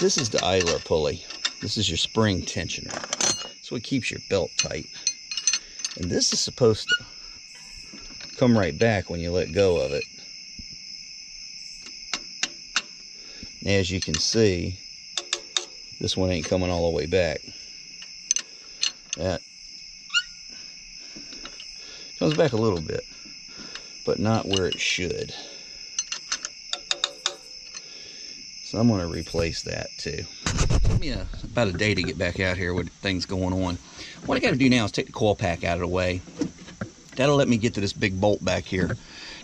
This is the idler pulley. This is your spring tensioner. So it keeps your belt tight. And this is supposed to come right back when you let go of it. As you can see, this one ain't coming all the way back. That comes back a little bit, but not where it should. So I'm going to replace that too. Give me a, about a day to get back out here with things going on. What I got to do now is take the coil pack out of the way. That'll let me get to this big bolt back here.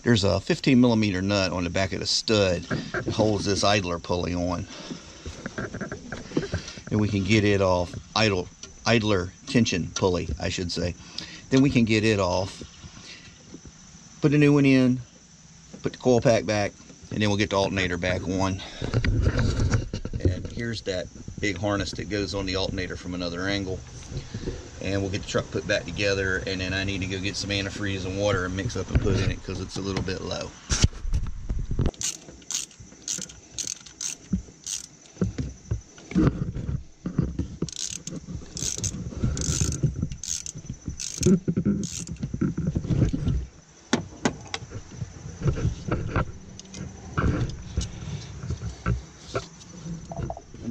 There's a 15 millimeter nut on the back of the stud that holds this idler pulley on and we can get it off idle idler tension pulley I should say then we can get it off put a new one in put the coil pack back and then we'll get the alternator back on here's that big harness that goes on the alternator from another angle. And we'll get the truck put back together and then I need to go get some antifreeze and water and mix up and put in it because it's a little bit low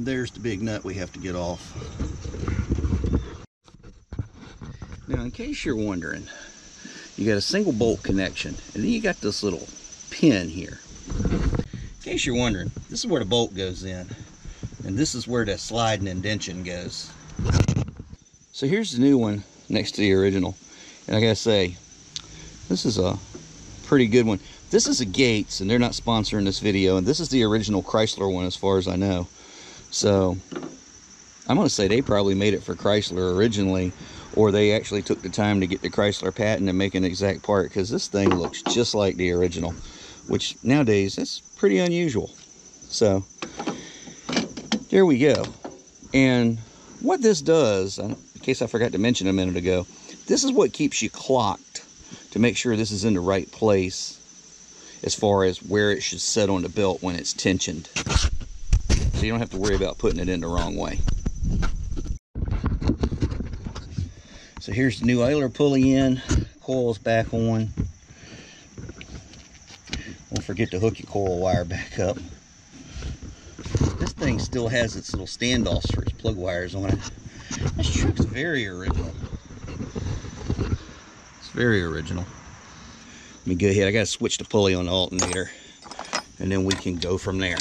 There's the big nut we have to get off. Now, in case you're wondering, you got a single bolt connection, and then you got this little pin here. In case you're wondering, this is where the bolt goes in, and this is where the sliding indention goes. So here's the new one next to the original, and I gotta say, this is a pretty good one. This is a Gates, and they're not sponsoring this video, and this is the original Chrysler one as far as I know. So, I'm going to say they probably made it for Chrysler originally, or they actually took the time to get the Chrysler patent and make an exact part, because this thing looks just like the original, which nowadays, that's pretty unusual. So, there we go. And what this does, in case I forgot to mention a minute ago, this is what keeps you clocked to make sure this is in the right place as far as where it should set on the belt when it's tensioned. You don't have to worry about putting it in the wrong way. So here's the new idler pulley in, coils back on. Don't forget to hook your coil wire back up. This thing still has its little standoffs for its plug wires on it. This truck's very original. It's very original. Let me go ahead. I got to switch the pulley on the alternator, and then we can go from there.